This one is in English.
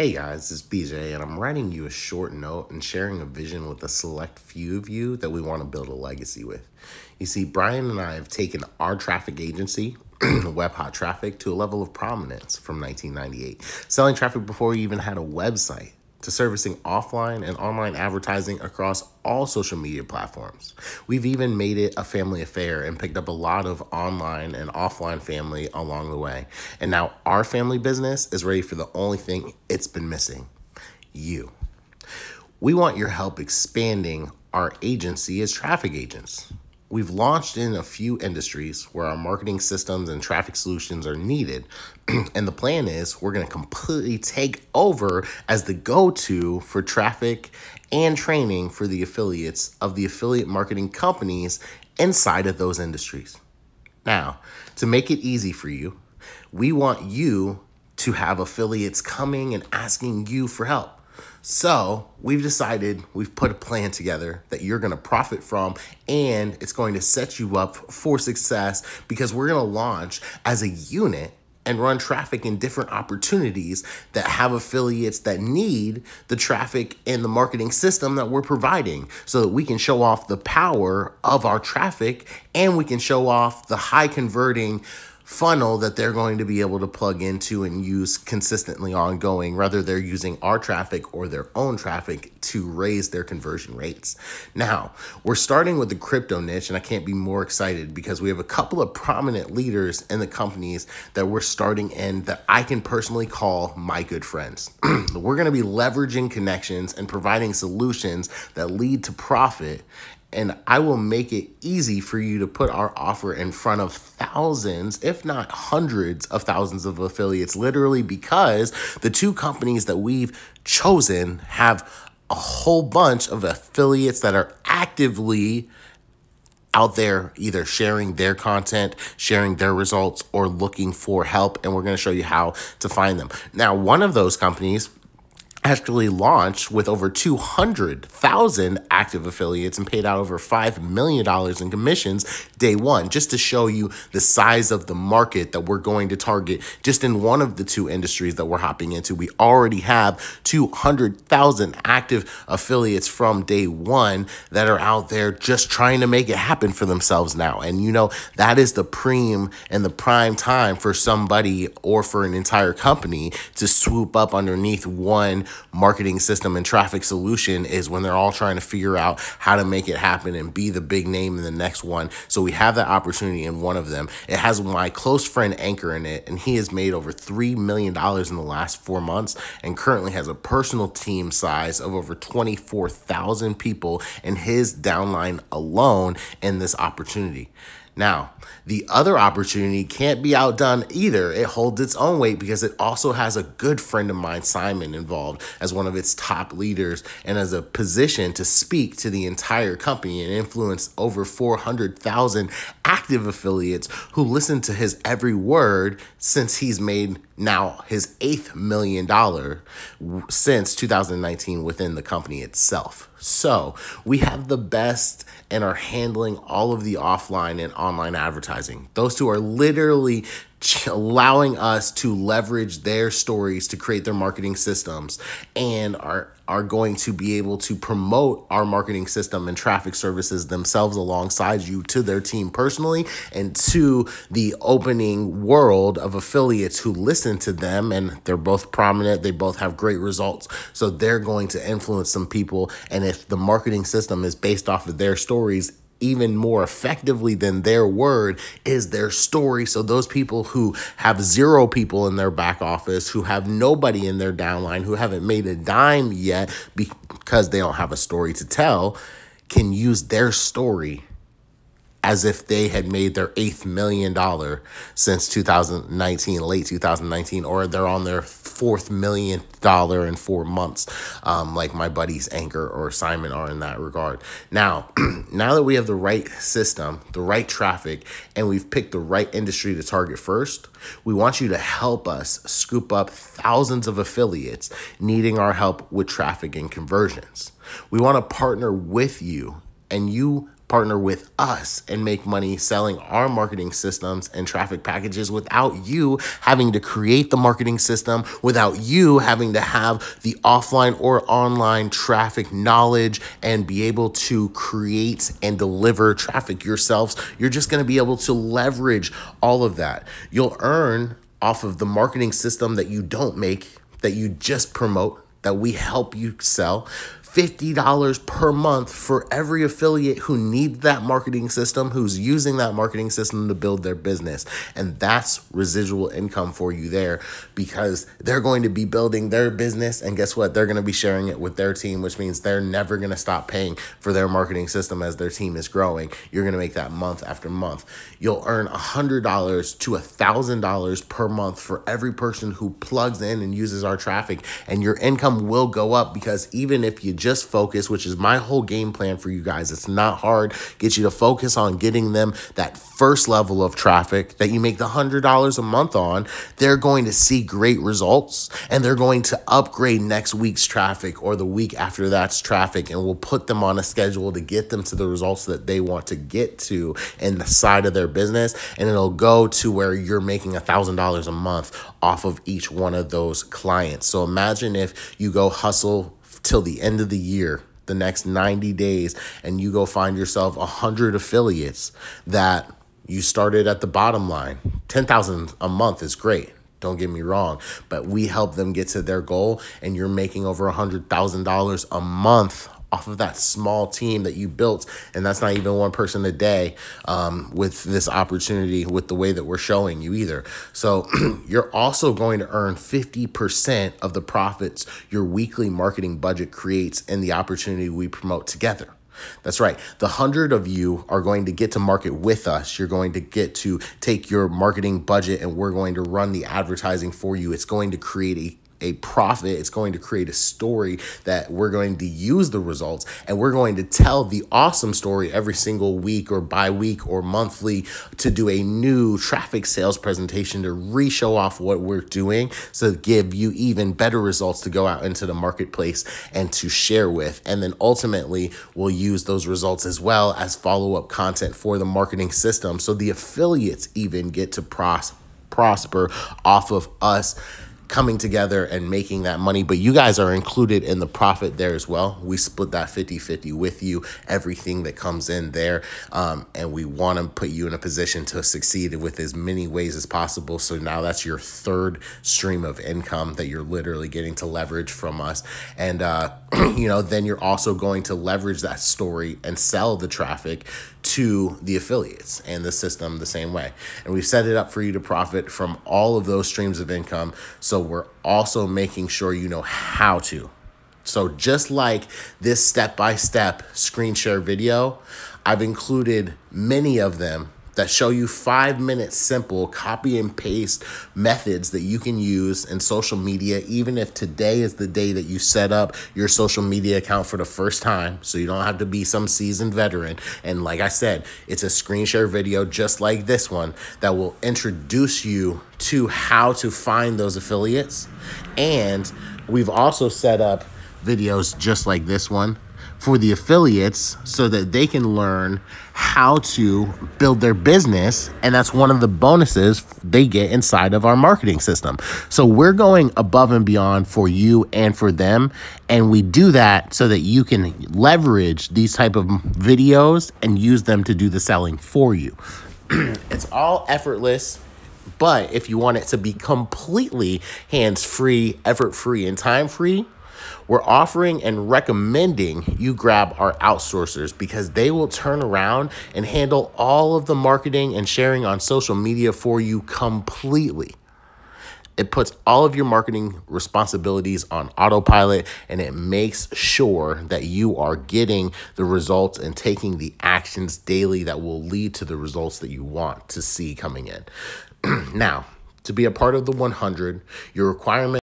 Hey guys, it's BJ, and I'm writing you a short note and sharing a vision with a select few of you that we want to build a legacy with. You see, Brian and I have taken our traffic agency, Web Hot Traffic, to a level of prominence from 1998, selling traffic before we even had a website to servicing offline and online advertising across all social media platforms. We've even made it a family affair and picked up a lot of online and offline family along the way. And now our family business is ready for the only thing it's been missing you. We want your help expanding our agency as traffic agents. We've launched in a few industries where our marketing systems and traffic solutions are needed. and the plan is we're going to completely take over as the go to for traffic and training for the affiliates of the affiliate marketing companies inside of those industries. Now, to make it easy for you, we want you to have affiliates coming and asking you for help. So we've decided, we've put a plan together that you're going to profit from, and it's going to set you up for success because we're going to launch as a unit and run traffic in different opportunities that have affiliates that need the traffic and the marketing system that we're providing so that we can show off the power of our traffic and we can show off the high converting funnel that they're going to be able to plug into and use consistently ongoing, whether they're using our traffic or their own traffic to raise their conversion rates. Now, we're starting with the crypto niche, and I can't be more excited because we have a couple of prominent leaders in the companies that we're starting in that I can personally call my good friends. we're going to be leveraging connections and providing solutions that lead to profit and I will make it easy for you to put our offer in front of thousands, if not hundreds of thousands of affiliates, literally because the two companies that we've chosen have a whole bunch of affiliates that are actively out there either sharing their content, sharing their results, or looking for help. And we're going to show you how to find them. Now, one of those companies actually launched with over 200,000 active affiliates and paid out over $5 million in commissions day one, just to show you the size of the market that we're going to target just in one of the two industries that we're hopping into. We already have 200,000 active affiliates from day one that are out there just trying to make it happen for themselves now. And you know, that is the preem and the prime time for somebody or for an entire company to swoop up underneath one marketing system and traffic solution is when they're all trying to figure out how to make it happen and be the big name in the next one. So we have that opportunity in one of them. It has my close friend Anchor in it, and he has made over $3 million in the last four months and currently has a personal team size of over 24,000 people in his downline alone in this opportunity. Now, the other opportunity can't be outdone either. It holds its own weight because it also has a good friend of mine, Simon, involved as one of its top leaders and as a position to speak to the entire company and influence over 400,000 active affiliates who listen to his every word since he's made now his eighth million dollar since 2019 within the company itself. So we have the best and are handling all of the offline and online advertising. Those two are literally allowing us to leverage their stories to create their marketing systems and are are going to be able to promote our marketing system and traffic services themselves alongside you to their team personally and to the opening world of affiliates who listen to them. And they're both prominent. They both have great results. So they're going to influence some people. And if the marketing system is based off of their stories even more effectively than their word is their story. So those people who have zero people in their back office, who have nobody in their downline, who haven't made a dime yet because they don't have a story to tell, can use their story as if they had made their eighth million dollar since 2019, late 2019, or they're on their fourth million dollar in four months, um, like my buddies Anchor or Simon are in that regard. Now, now that we have the right system, the right traffic, and we've picked the right industry to target first, we want you to help us scoop up thousands of affiliates needing our help with traffic and conversions. We want to partner with you and you partner with us and make money selling our marketing systems and traffic packages without you having to create the marketing system, without you having to have the offline or online traffic knowledge and be able to create and deliver traffic yourselves. You're just going to be able to leverage all of that. You'll earn off of the marketing system that you don't make, that you just promote, that we help you sell $50 per month for every affiliate who needs that marketing system, who's using that marketing system to build their business. And that's residual income for you there because they're going to be building their business. And guess what? They're going to be sharing it with their team, which means they're never going to stop paying for their marketing system as their team is growing. You're going to make that month after month. You'll earn $100 to $1,000 per month for every person who plugs in and uses our traffic. And your income will go up because even if you just focus, which is my whole game plan for you guys. It's not hard. Get you to focus on getting them that first level of traffic that you make the $100 a month on. They're going to see great results and they're going to upgrade next week's traffic or the week after that's traffic. And we'll put them on a schedule to get them to the results that they want to get to in the side of their business. And it'll go to where you're making $1,000 a month off of each one of those clients. So imagine if you go hustle till the end of the year, the next 90 days, and you go find yourself 100 affiliates that you started at the bottom line. 10,000 a month is great. Don't get me wrong, but we help them get to their goal, and you're making over $100,000 a month off of that small team that you built and that's not even one person a day um, with this opportunity with the way that we're showing you either so you're also going to earn 50% of the profits your weekly marketing budget creates in the opportunity we promote together that's right. The hundred of you are going to get to market with us. You're going to get to take your marketing budget and we're going to run the advertising for you. It's going to create a a profit. It's going to create a story that we're going to use the results and we're going to tell the awesome story every single week or bi week or monthly to do a new traffic sales presentation to re show off what we're doing so give you even better results to go out into the marketplace and to share with. And then ultimately, we'll use those results as well as follow up content for the marketing system. So the affiliates even get to pros- prosper off of us coming together and making that money, but you guys are included in the profit there as well. We split that 50 50 with you, everything that comes in there. Um, and we want to put you in a position to succeed with as many ways as possible. So now that's your third stream of income that you're literally getting to leverage from us. And, uh, you know, then you're also going to leverage that story and sell the traffic to the affiliates and the system the same way. And we've set it up for you to profit from all of those streams of income. So we're also making sure you know how to. So just like this step by step screen share video, I've included many of them that show you five minute simple copy and paste methods that you can use in social media, even if today is the day that you set up your social media account for the first time. So you don't have to be some seasoned veteran. And like I said, it's a screen share video just like this one that will introduce you to how to find those affiliates. And we've also set up videos just like this one for the affiliates so that they can learn how to build their business. And that's one of the bonuses they get inside of our marketing system. So we're going above and beyond for you and for them. And we do that so that you can leverage these type of videos and use them to do the selling for you. it's all effortless. But if you want it to be completely hands free, effort free, and time free, we're offering and recommending you grab our outsourcers because they will turn around and handle all of the marketing and sharing on social media for you completely. It puts all of your marketing responsibilities on autopilot and it makes sure that you are getting the results and taking the actions daily that will lead to the results that you want to see coming in. now, to be a part of the 100, your requirement